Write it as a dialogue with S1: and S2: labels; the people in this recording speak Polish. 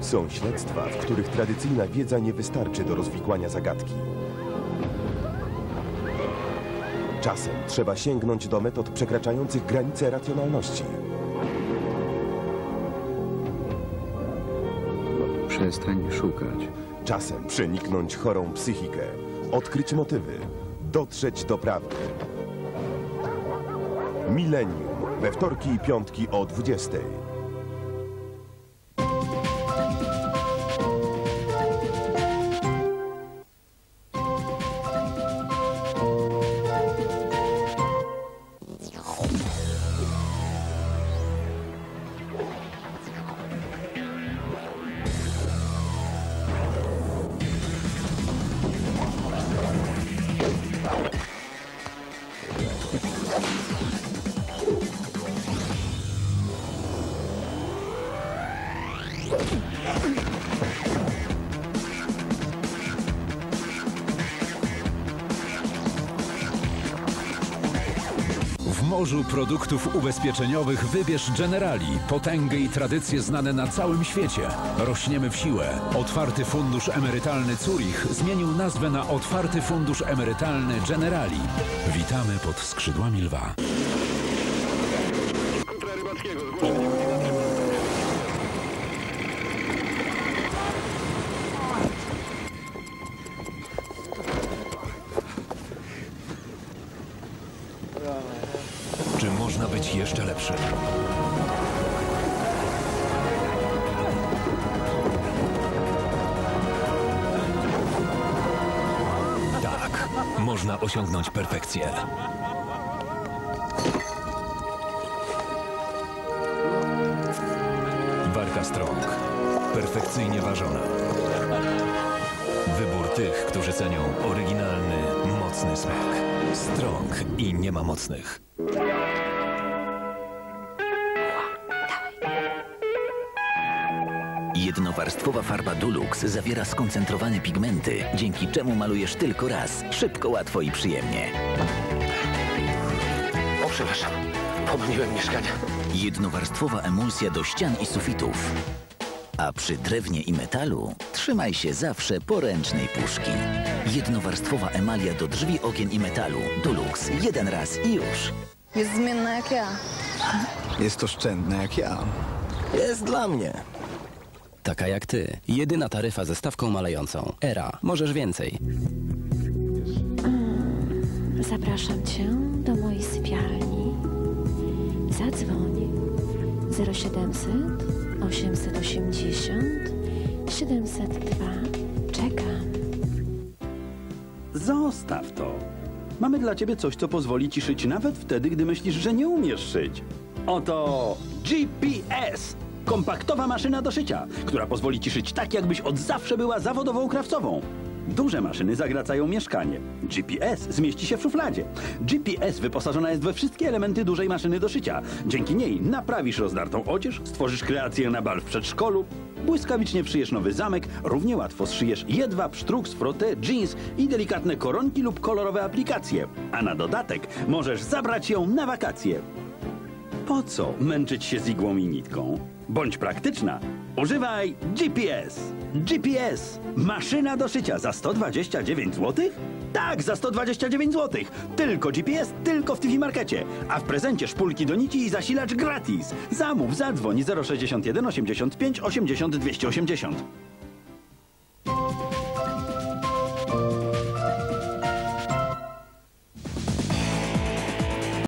S1: Są śledztwa, w których tradycyjna wiedza nie wystarczy do rozwikłania zagadki. Czasem trzeba sięgnąć do metod przekraczających granice racjonalności.
S2: Przestań szukać.
S1: Czasem przeniknąć chorą psychikę, odkryć motywy, dotrzeć do prawdy. Millennium we wtorki i piątki o 20.
S3: W morzu produktów ubezpieczeniowych wybierz Generali, potęgę i tradycje znane na całym świecie. Rośniemy w siłę. Otwarty Fundusz Emerytalny Zurich zmienił nazwę na Otwarty Fundusz Emerytalny Generali. Witamy pod skrzydłami lwa. Czy można być jeszcze lepszym? Tak, można osiągnąć perfekcję. Warka Strong. Perfekcyjnie ważona. Wybór tych, którzy cenią oryginalny, mocny smak. Strong i nie ma mocnych.
S4: Jednowarstwowa farba Dulux zawiera skoncentrowane pigmenty, dzięki czemu malujesz tylko raz. Szybko, łatwo i przyjemnie.
S5: O, przepraszam. Pomyliłem mieszkania.
S4: Jednowarstwowa emulsja do ścian i sufitów. A przy drewnie i metalu trzymaj się zawsze poręcznej puszki. Jednowarstwowa emalia do drzwi, okien i metalu. Dulux. Jeden raz i już.
S6: Jest zmienna jak ja.
S7: Jest oszczędne jak ja.
S5: Jest dla mnie.
S8: Taka jak ty. Jedyna taryfa ze stawką malejącą. Era. Możesz więcej.
S9: Zapraszam cię do mojej sypialni. Zadzwoń 0700 880 702. Czekam.
S10: Zostaw to. Mamy dla ciebie coś, co pozwoli ci szyć nawet wtedy, gdy myślisz, że nie umiesz szyć. Oto GPS! Kompaktowa maszyna do szycia, która pozwoli ci szyć tak, jakbyś od zawsze była zawodową krawcową. Duże maszyny zagracają mieszkanie. GPS zmieści się w szufladzie. GPS wyposażona jest we wszystkie elementy dużej maszyny do szycia. Dzięki niej naprawisz rozdartą odzież, stworzysz kreację na bal w przedszkolu, błyskawicznie przyjesz nowy zamek, równie łatwo zszyjesz jedwab, sztruks, frotę, jeans i delikatne koronki lub kolorowe aplikacje. A na dodatek możesz zabrać ją na wakacje. Po co męczyć się z igłą i nitką? Bądź praktyczna. Używaj GPS. GPS. Maszyna do szycia za 129 zł? Tak, za 129 zł. Tylko GPS, tylko w TV Markecie. A w prezencie szpulki do nici i zasilacz gratis. Zamów, zadzwoń 061 85 80 280.